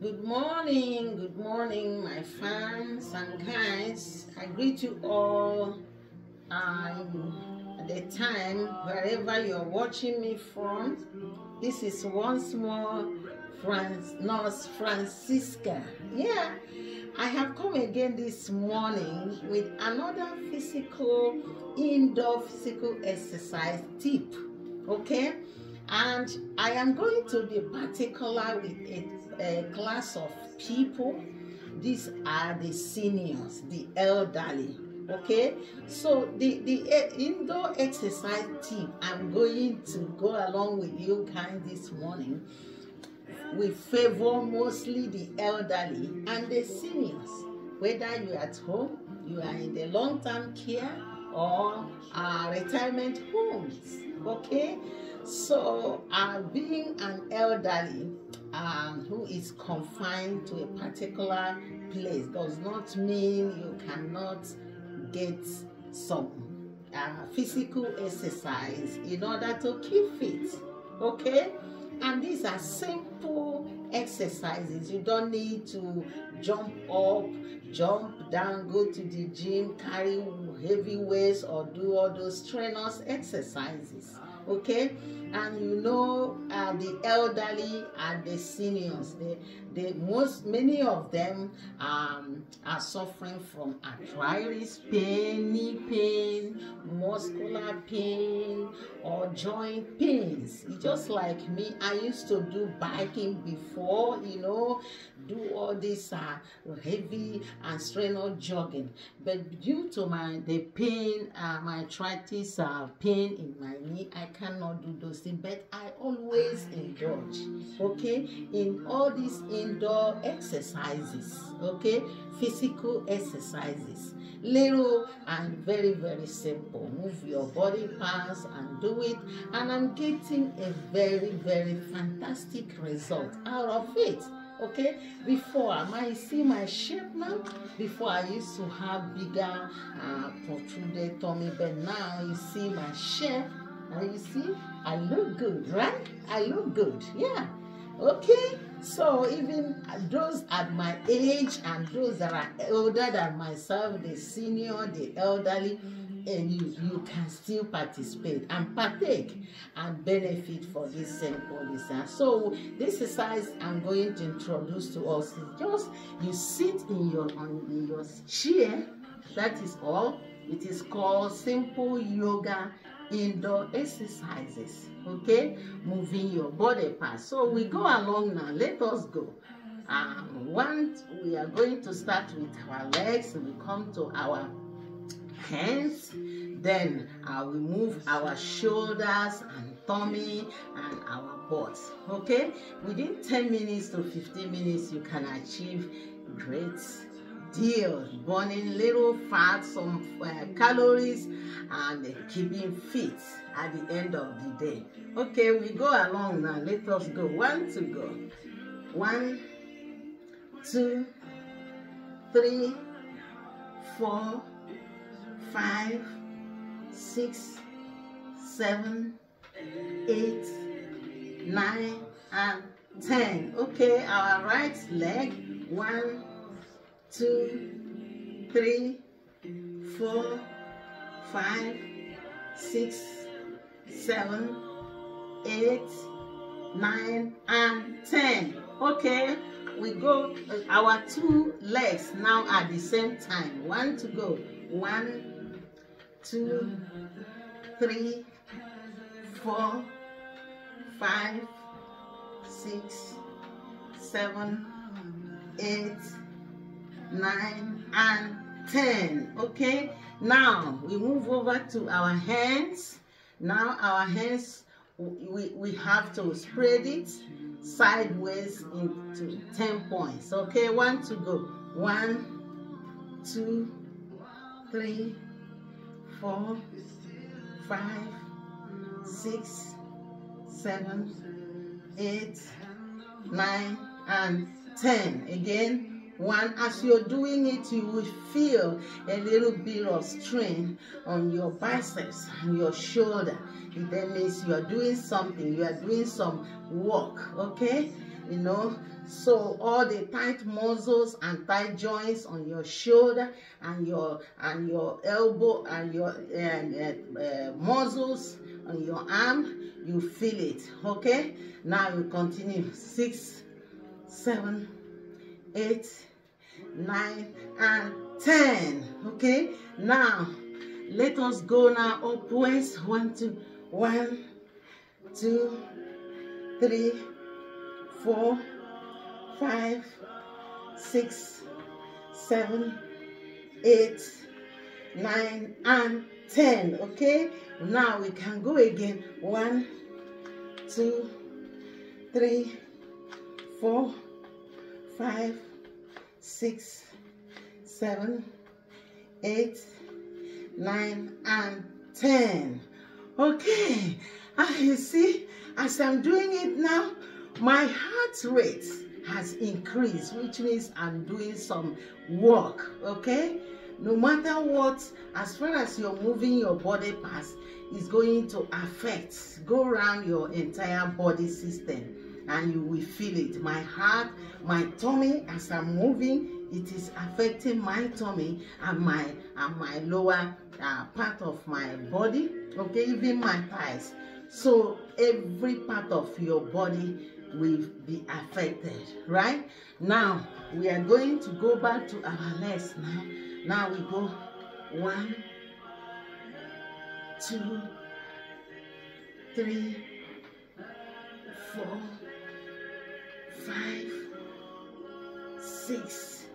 Good morning, good morning, my fans and guys. I greet you all um, at the time, wherever you're watching me from. This is once more Franz, Nurse Francisca. Yeah, I have come again this morning with another physical, indoor physical exercise tip. Okay, and I am going to be particular with a, a class of people. These are the seniors, the elderly. Okay, so the the eh, indoor exercise tip I'm going to go along with you guys this morning. We favor mostly the elderly and the seniors, whether you're at home, you are in the long-term care, or uh, retirement homes. Okay, so uh, being an elderly um, who is confined to a particular place does not mean you cannot get some uh, physical exercise in order to keep fit. Okay, and these are simple exercises. You don't need to jump up, jump down, go to the gym, carry heavy weights, or do all those strenuous exercises. Okay, and you know uh, the elderly and the seniors, the, the most many of them um, are suffering from arthritis pain, knee pain, muscular pain, or joint pains. Just like me, I used to do biking before, you know, do all this uh, heavy and strenuous jogging. But due to my the pain, uh, my arthritis uh, pain in my knee, I cannot do those things. But I always indulge, okay, in all these indoor exercises, okay, physical exercises. Little and very, very simple. Move your body parts and do it. And I'm getting a very, very fantastic result out of it okay? Before i might see my shape now? Before i used to have bigger uh, protruded tummy but now you see my shape. And you see i look good right? I look good yeah. Okay? So even those at my age and those that are older than myself the senior the elderly and you can still participate and partake and benefit for this same policy. So this exercise i'm going to introduce to us is just you sit in your on your chair that is all. It is called simple yoga indoor exercises okay? Moving your body parts so we go along now. Let us go. Um one we are going to start with our legs we come to our hands then uh, we move our shoulders and tummy and our butt okay? Within 10 minutes to 15 minutes you can achieve great deal burning little fat some uh, calories and keeping fit at the end of the day. Okay we go along now. Let us go. One to go. One two three four five, six, seven, eight, nine, and ten. Okay, our right leg. One, two, three, four, five, six, seven, eight, nine, and ten. Okay, we go our two legs now at the same time. One to go. One, two, three, four, five, six, seven, eight, nine, and ten. Okay, now we move over to our hands. Now our hands, we, we have to spread it sideways into 10 points. Okay, one to go. One, two, three, four, five, six, seven, eight, nine, and ten. Again, one as you're doing it you will feel a little bit of strain on your biceps and your shoulder it then means you are doing something you are doing some work okay you know so all the tight muscles and tight joints on your shoulder and your and your elbow and your uh, uh, muscles on your arm you feel it okay? Now you continue. Six seven eight nine and ten okay? Now let us go now upwards. One two one two three four five six seven eight nine and ten okay now we can go again one two three four five six, seven, eight, nine, and ten. Okay, and you see, as I'm doing it now, my heart rate has increased, which means I'm doing some work, okay? No matter what, as far as you're moving your body parts, is going to affect, go around your entire body system and you will feel it. My heart, my tummy, as I'm moving, it is affecting my tummy and my and my lower uh, part of my body, okay, even my thighs. So every part of your body will be affected, right? Now we are going to go back to our legs now. Now we go one, two, three, four, five, six,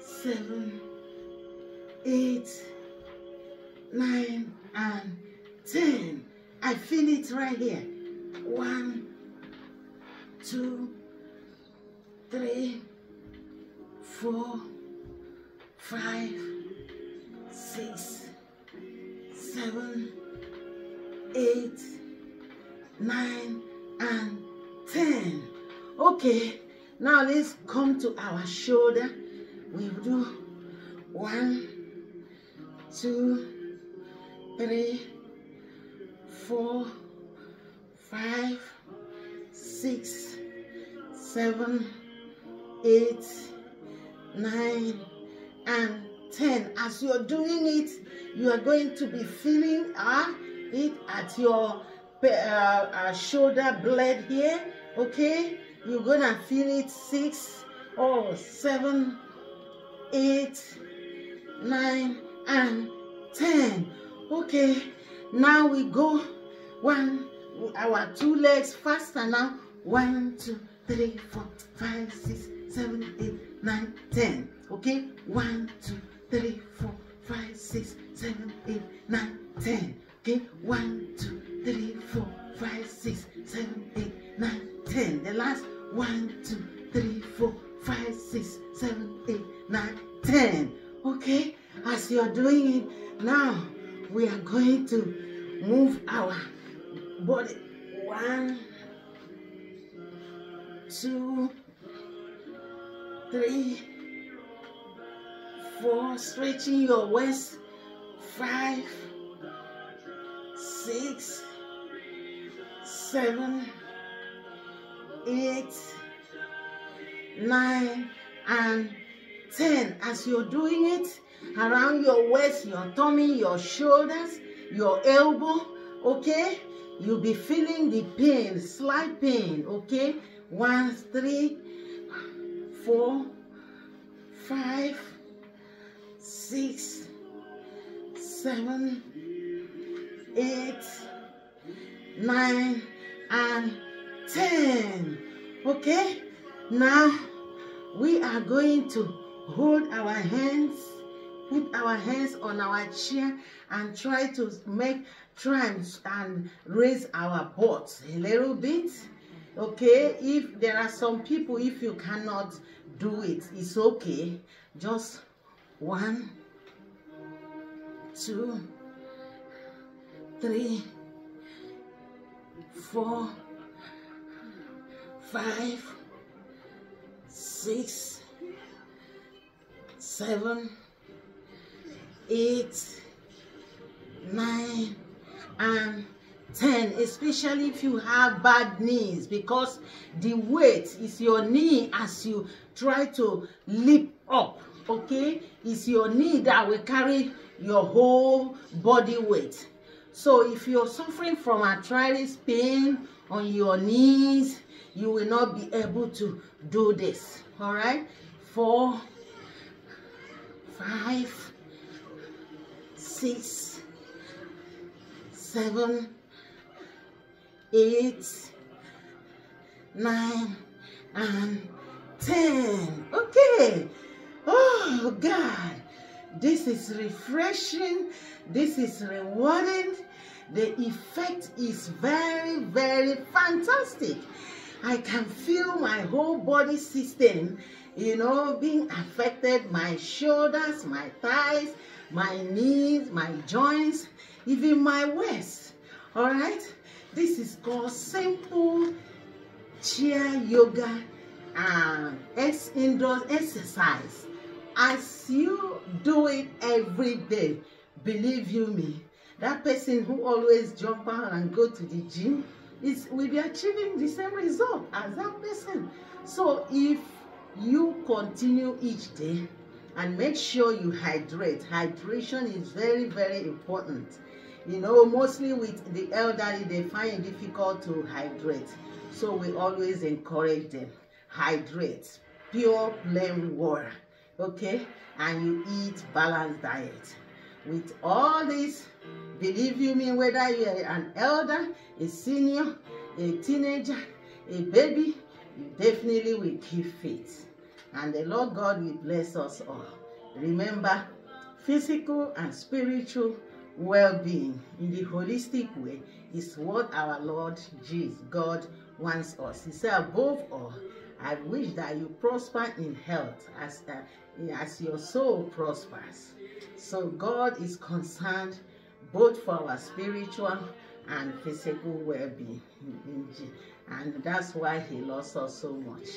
seven, eight, nine, and ten. I feel it right here. One, two, three, four, five, six, seven, eight, nine, and ten. Okay, now let's come to our shoulder. We will do one, two, three, four, five, six, seven, eight, nine, and ten. As you're doing it, you are going to be feeling uh, it at your uh, uh, shoulder blade here, okay? you're gonna feel it six or seven eight nine and ten okay now we go one our two legs faster now one two three four five six seven eight nine ten okay one two three four five six seven eight nine ten okay one two three four five six seven eight nine ten the last one, two, three, four, five, six, seven, eight, nine, ten. Okay? As you're doing it now, we are going to move our body. One, two, three, four. Stretching your waist. Five, six, seven, eight, nine, and ten. As you're doing it, around your waist, your tummy, your shoulders, your elbow, okay? You'll be feeling the pain, slight pain, okay? One, three, four, five, six, seven, eight, nine, and 10. Okay? Now, we are going to hold our hands, put our hands on our chair and try to make, try and raise our butt a little bit. Okay? If there are some people, if you cannot do it, it's okay. Just one, two, three, four, five, six, seven, eight, nine, and 10 especially if you have bad knees because the weight is your knee as you try to leap up okay? It's your knee that will carry your whole body weight. So if you're suffering from arthritis pain on your knees you will not be able to do this all right? Four five six seven eight, nine, and ten. Okay. Oh, God. This is refreshing. This is rewarding. The effect is very, very fantastic. I can feel my whole body system, you know, being affected. My shoulders, my thighs, my knees, my joints, even my waist. All right? This is called simple chair yoga and indoor exercise. As you do it every day, believe you me, that person who always jump out and go to the gym is will be achieving the same result as that person. So if you continue each day and make sure you hydrate, hydration is very, very important. You know, mostly with the elderly, they find it difficult to hydrate. So we always encourage them, hydrate, pure plain water, okay? And you eat balanced diet. With all this, believe you me, whether you're an elder, a senior, a teenager, a baby, you definitely will keep fit. And the Lord God will bless us all. Remember, physical and spiritual well-being in the holistic way is what our Lord Jesus, God wants us. He said, above all, I wish that you prosper in health as, uh, as your soul prospers. So God is concerned both for our spiritual and physical well-being. And that's why he loves us so much.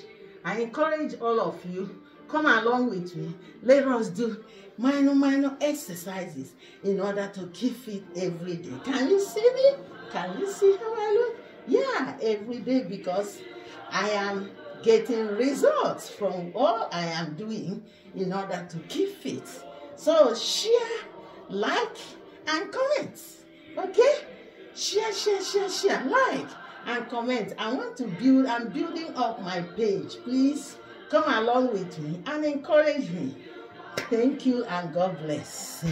I encourage all of you come along with me. Let us do minor minor exercises in order to keep fit every day. Can you see me? Can you see how i look? Yeah every day because i am getting results from all i am doing in order to keep fit. So share like and comment. Okay? Share share share share like and comment. I want to build i'm building up my page. Please come along with me and encourage me. Thank you and God bless.